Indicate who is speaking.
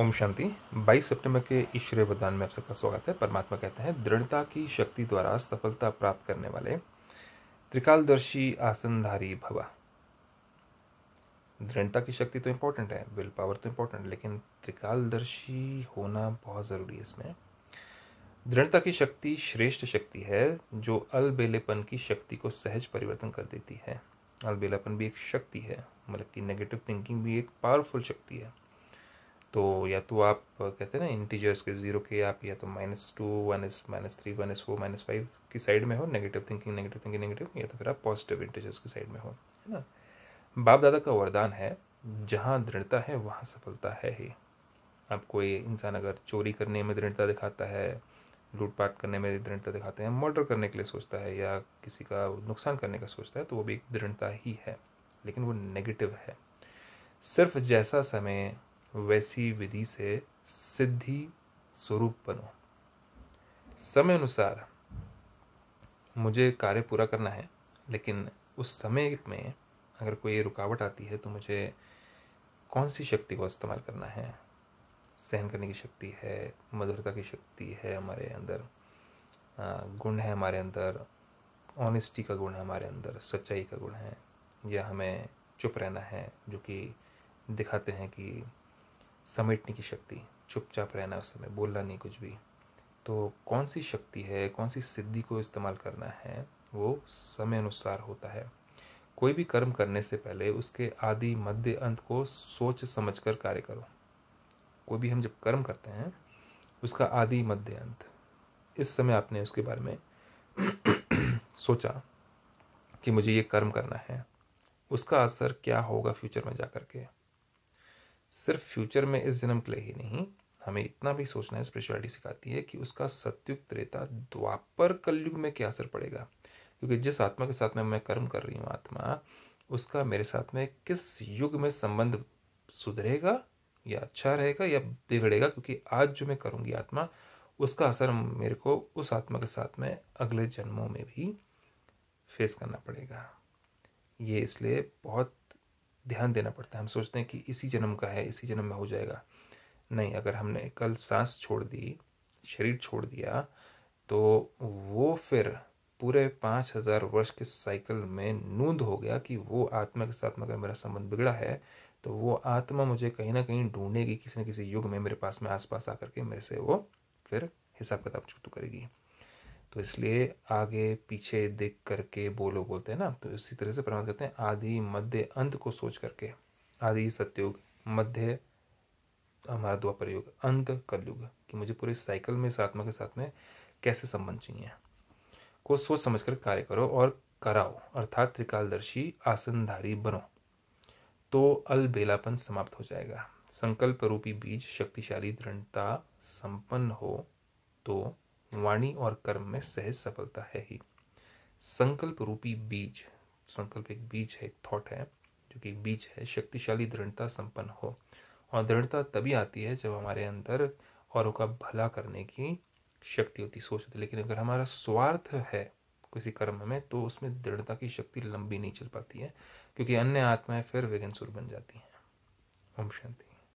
Speaker 1: ओम शांति। 22 सितंबर के ईश्वरीय वरदान में आप सबका स्वागत है। परमात्मा कहते हैं, दृढ़ता की शक्ति द्वारा सफलता प्राप्त करने वाले त्रिकालदर्शी आसनधारी भवा। दृढ़ता की शक्ति तो इम्पोर्टेंट है विल पावर तो इम्पोर्टेंट है, लेकिन त्रिकालदर्शी होना बहुत ज़रूरी है इसमें। दृढ़ता की शक्ति श्रेष्ठ शक्ति है, जो अलबेलेपन की शक्ति को सहज परिवर्तन कर देती है। अलबेलापन भी एक शक्ति है मतलब कि नेगेटिव थिंकिंग भी एक पावरफुल शक्ति है। तो या तो आप कहते हैं ना इंटीजर्स के ज़ीरो के आप या तो minus two one S minus three one S four minus five की साइड में हो negative thinking negative thinking negative या तो फिर आप पॉजिटिव इंटीजर्स की साइड में हो, है ना? बाप दादा का वरदान है, जहाँ दृढ़ता है, वहाँ सफलता है ही। अब कोई इंसान अगर चोरी करने में दृढ़ता दिखाता है, लूटपाट करने में दृढ़ता दिखाते हैं मर्डर करने के लिए सोचता है, या किसी का नुकसान करने का सोचता है तो वो भी एक दृढ़ता ही है, लेकिन वो नेगेटिव है। सिर्फ़ जैसा समय वैसी विधि से सिद्धि स्वरूप बनो। समय अनुसार मुझे कार्य पूरा करना है, लेकिन उस समय में अगर कोई रुकावट आती है तो मुझे कौन सी शक्ति को इस्तेमाल करना है? सहन करने की शक्ति है, मधुरता की शक्ति है हमारे अंदर गुण है हमारे अंदर ऑनेस्टी का गुण है हमारे अंदर, सच्चाई का गुण है, या हमें चुप रहना है, जो कि दिखाते हैं कि समेटने की शक्ति, चुपचाप रहना उस समय, बोलना नहीं कुछ भी। तो कौन सी शक्ति है, कौन सी सिद्धि को इस्तेमाल करना है, वो समय अनुसार होता है। कोई भी कर्म करने से पहले उसके आदि, मध्य, अंत को सोच समझ कर कार्य करो। कोई भी हम जब कर्म करते हैं, उसका आदि, मध्य, अंत, इस समय आपने उसके बारे में सोचा कि मुझे ये कर्म करना है, उसका असर क्या होगा फ्यूचर में जा कर के? सिर्फ़ फ्यूचर में इस जन्म के लिए ही नहीं, हमें इतना भी सोचना है स्पिरिचुअलिटी सिखाती है कि उसका सत्युग त्रेता द्वापर कलयुग में क्या असर पड़ेगा। क्योंकि जिस आत्मा के साथ में मैं कर्म कर रही हूँ आत्मा, उसका मेरे साथ में किस युग में संबंध सुधरेगा या अच्छा रहेगा या बिगड़ेगा? क्योंकि आज जो मैं करूँगी आत्मा, उसका असर मेरे को उस आत्मा के साथ में अगले जन्मों में भी फेस करना पड़ेगा। ये इसलिए बहुत ध्यान देना पड़ता है। हम सोचते हैं कि इसी जन्म का है, इसी जन्म में हो जाएगा। नहीं, अगर हमने कल सांस छोड़ दी, शरीर छोड़ दिया तो वो फिर पूरे पाँच हज़ार वर्ष के साइकिल में नूंद हो गया कि वो आत्मा के साथ में अगर मेरा संबंध बिगड़ा है तो वो आत्मा मुझे कहीं ना कहीं ढूंढेगी, किसी न किसी युग में मेरे पास में, आसपास आकर के मेरे से वो फिर हिसाब किताब छुट्टू करेगी। तो इसलिए आगे पीछे देख करके बोलो बोलते हैं ना तो इसी तरह से प्रमाण करते हैं, आदि मध्य अंत को सोच करके। आदि सत्युग, मध्य हमारा द्वापर युग अंत कलयुग, कि मुझे पूरे साइकिल में इस आत्मा के साथ में कैसे संबंध चाहिए? को सोच समझ कर कार्य करो और कराओ, अर्थात त्रिकालदर्शी आसनधारी बनो तो अलबेलापन समाप्त हो जाएगा। संकल्प रूपी बीज शक्तिशाली दृढ़ता संपन्न हो तो वाणी और कर्म में सहज सफलता है ही। संकल्प रूपी बीज, संकल्प एक बीज है, एक थॉट है, जो कि बीज है, शक्तिशाली दृढ़ता संपन्न हो। और दृढ़ता तभी आती है जब हमारे अंदर औरों का भला करने की शक्ति होती, सोच होती। लेकिन अगर हमारा स्वार्थ है किसी कर्म में तो उसमें दृढ़ता की शक्ति लंबी नहीं चल पाती है, क्योंकि अन्य आत्माएँ फिर विघन सुर बन जाती हैं। ओम शांति।